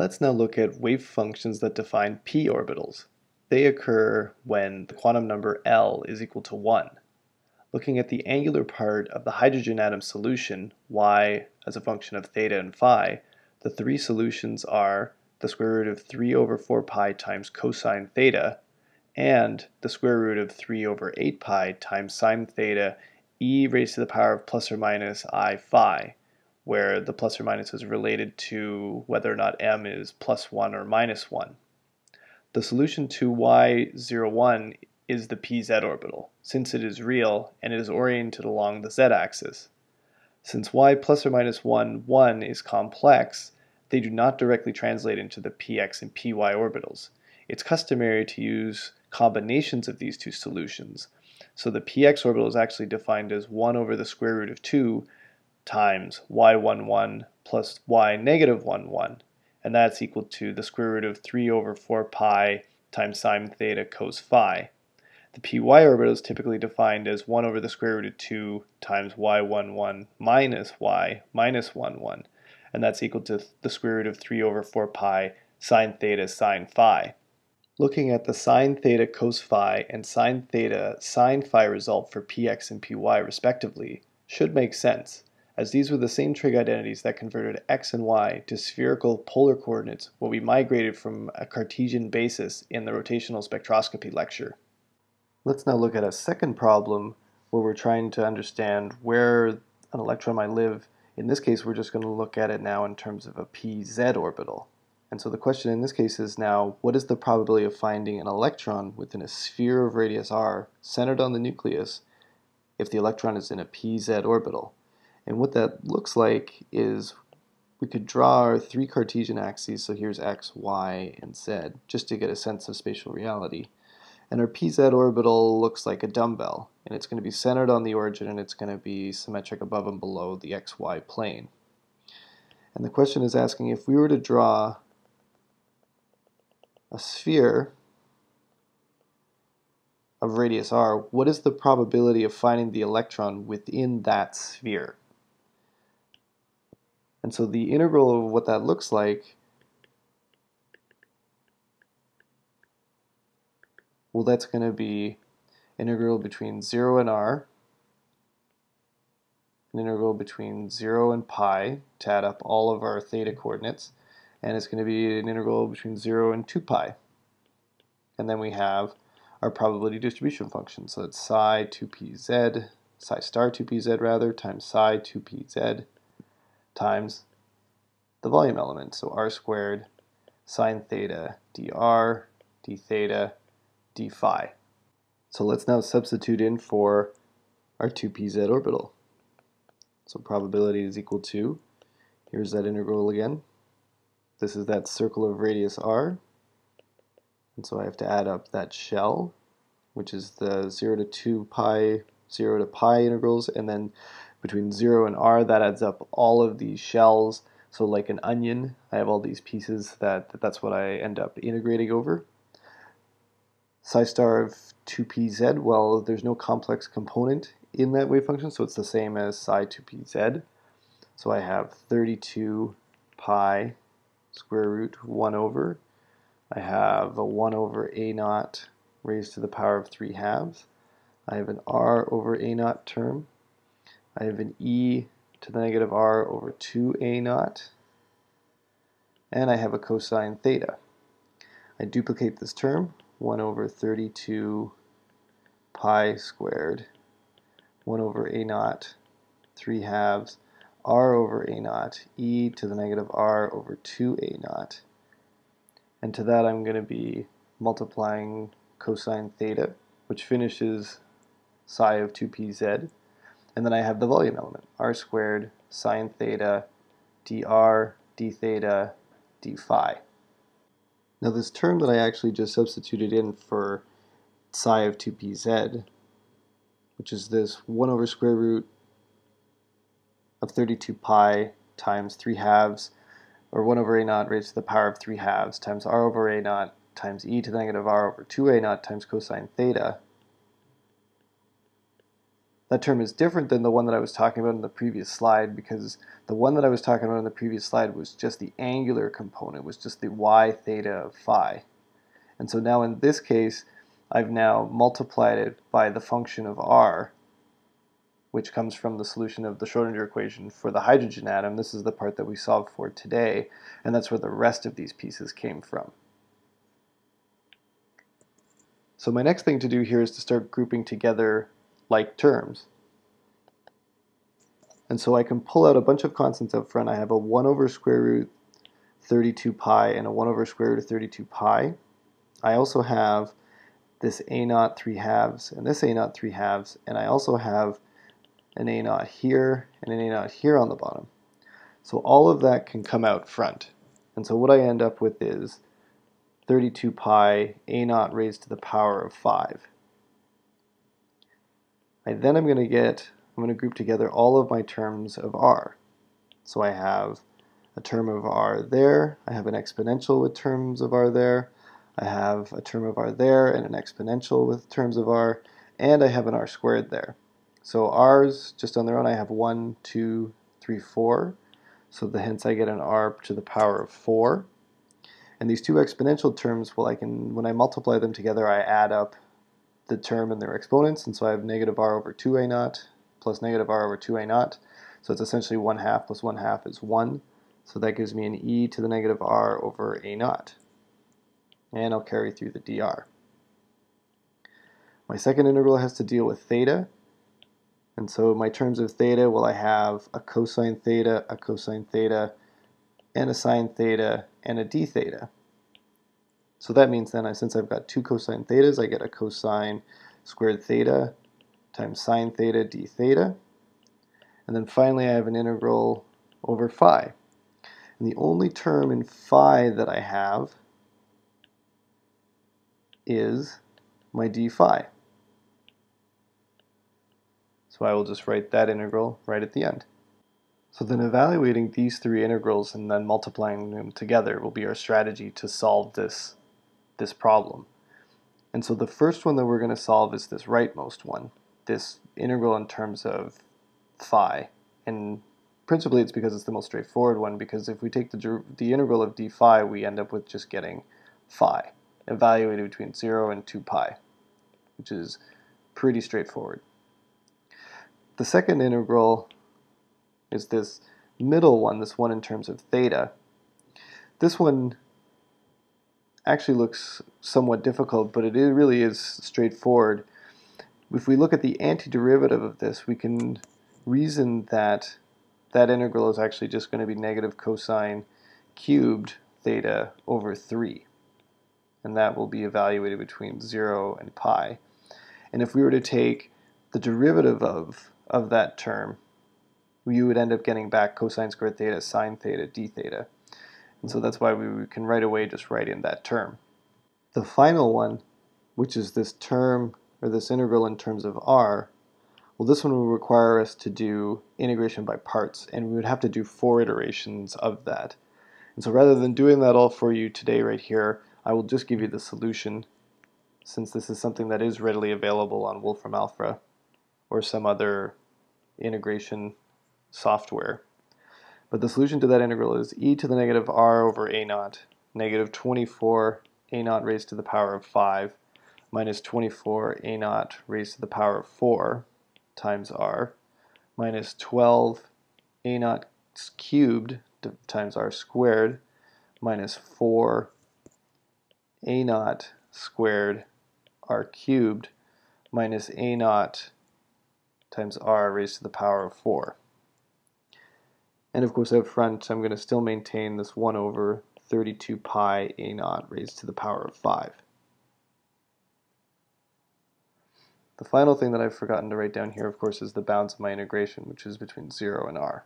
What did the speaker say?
Let's now look at wave functions that define p orbitals. They occur when the quantum number L is equal to 1. Looking at the angular part of the hydrogen atom solution, y as a function of theta and phi, the three solutions are the square root of 3 over 4 pi times cosine theta and the square root of 3 over 8 pi times sine theta e raised to the power of plus or minus i phi where the plus or minus is related to whether or not m is plus 1 or minus 1. The solution to y01 is the pz orbital, since it is real and it is oriented along the z-axis. Since y plus or minus 1, 1 is complex, they do not directly translate into the px and py orbitals. It's customary to use combinations of these two solutions. So the px orbital is actually defined as 1 over the square root of 2 times y11 plus y negative 1, 1. And that's equal to the square root of 3 over 4 pi times sine theta cos phi. The py orbital is typically defined as 1 over the square root of 2 times y11 minus y minus 1, 1. And that's equal to the square root of 3 over 4 pi sine theta sine phi. Looking at the sine theta cos phi and sine theta sine phi result for px and py respectively should make sense as these were the same trig identities that converted x and y to spherical polar coordinates when we migrated from a Cartesian basis in the rotational spectroscopy lecture. Let's now look at a second problem where we're trying to understand where an electron might live. In this case, we're just going to look at it now in terms of a pz orbital. And so the question in this case is now, what is the probability of finding an electron within a sphere of radius r centered on the nucleus if the electron is in a pz orbital? And what that looks like is we could draw our three Cartesian axes, so here's x, y, and z, just to get a sense of spatial reality. And our pz orbital looks like a dumbbell, and it's going to be centered on the origin, and it's going to be symmetric above and below the xy plane. And the question is asking if we were to draw a sphere of radius r, what is the probability of finding the electron within that sphere? And so the integral of what that looks like, well, that's going to be integral between 0 and r, an integral between 0 and pi to add up all of our theta coordinates, and it's going to be an integral between 0 and 2 pi. And then we have our probability distribution function. So it's psi 2pz, psi star 2pz rather, times psi 2pz times the volume element. So r squared sine theta dr d theta d phi. So let's now substitute in for our 2pz orbital. So probability is equal to, here's that integral again. This is that circle of radius r. And so I have to add up that shell, which is the 0 to 2 pi, 0 to pi integrals, and then between 0 and r, that adds up all of these shells. So like an onion, I have all these pieces that, that that's what I end up integrating over. Psi star of 2pz, well, there's no complex component in that wave function, so it's the same as psi 2pz. So I have 32 pi square root 1 over. I have a 1 over a naught raised to the power of 3 halves. I have an r over a naught term. I have an e to the negative r over 2a naught. And I have a cosine theta. I duplicate this term, 1 over 32 pi squared, 1 over a naught, 3 halves, r over a naught, e to the negative r over 2a naught. And to that I'm going to be multiplying cosine theta, which finishes psi of 2pz. And then I have the volume element, r squared sine theta dr d theta d phi. Now this term that I actually just substituted in for psi of 2pz, which is this 1 over square root of 32 pi times 3 halves, or 1 over a naught raised to the power of 3 halves times r over a naught times e to the negative r over 2a naught times cosine theta That term is different than the one that I was talking about in the previous slide because the one that I was talking about in the previous slide was just the angular component, was just the y theta of phi. And so now in this case, I've now multiplied it by the function of r, which comes from the solution of the Schrodinger equation for the hydrogen atom. This is the part that we solved for today, and that's where the rest of these pieces came from. So my next thing to do here is to start grouping together like terms. And so I can pull out a bunch of constants up front. I have a 1 over square root 32 pi and a 1 over square root of 32 pi. I also have this a naught 3 halves and this a naught 3 halves, and I also have an a naught here and an a naught here on the bottom. So all of that can come out front. And so what I end up with is 32 pi a naught raised to the power of 5. I then I'm going to get, I'm going to group together all of my terms of r. So I have a term of r there, I have an exponential with terms of r there, I have a term of r there and an exponential with terms of r, and I have an r squared there. So r's, just on their own, I have 1, 2, 3, 4. So the, hence I get an r to the power of 4. And these two exponential terms, well, I can, when I multiply them together, I add up the term and their exponents, and so I have negative r over 2a naught plus negative r over 2a naught. So it's essentially 1 half plus 1 half is 1. So that gives me an e to the negative r over a naught. And I'll carry through the dr. My second integral has to deal with theta. And so my terms of theta, well, I have a cosine theta, a cosine theta, and a sine theta, and a d theta. So that means then, I, since I've got two cosine thetas, I get a cosine squared theta times sine theta d theta. And then finally I have an integral over phi. And the only term in phi that I have is my d phi. So I will just write that integral right at the end. So then evaluating these three integrals and then multiplying them together will be our strategy to solve this this problem. And so the first one that we're going to solve is this rightmost one, this integral in terms of phi. And principally it's because it's the most straightforward one, because if we take the, the integral of d phi, we end up with just getting phi, evaluated between 0 and 2 pi, which is pretty straightforward. The second integral is this middle one, this one in terms of theta. This one actually looks somewhat difficult, but it really is straightforward. If we look at the antiderivative of this, we can reason that that integral is actually just going to be negative cosine cubed theta over 3. And that will be evaluated between 0 and pi. And if we were to take the derivative of, of that term, you would end up getting back cosine squared theta sine theta d theta. And so that's why we can right away just write in that term. The final one, which is this term or this integral in terms of r, well this one will require us to do integration by parts and we would have to do four iterations of that. And so rather than doing that all for you today right here, I will just give you the solution since this is something that is readily available on Wolfram Alpha or some other integration software. But the solution to that integral is e to the negative r over a naught, negative 24 a naught raised to the power of 5 minus 24 a naught raised to the power of 4 times r minus 12 a naught cubed times r squared minus 4 a naught squared r cubed minus a naught times r raised to the power of 4. And of course up front I'm going to still maintain this 1 over 32 pi a naught raised to the power of 5. The final thing that I've forgotten to write down here of course is the bounds of my integration which is between 0 and r.